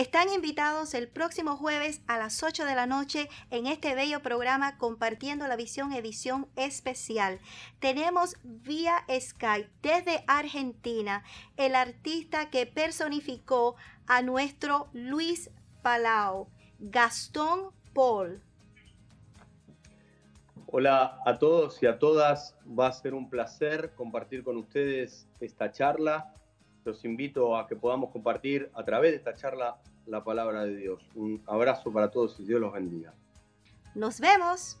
Están invitados el próximo jueves a las 8 de la noche en este bello programa Compartiendo la Visión edición especial. Tenemos vía Skype desde Argentina el artista que personificó a nuestro Luis Palau, Gastón Paul. Hola a todos y a todas, va a ser un placer compartir con ustedes esta charla. Los invito a que podamos compartir a través de esta charla la palabra de Dios. Un abrazo para todos y Dios los bendiga. Nos vemos.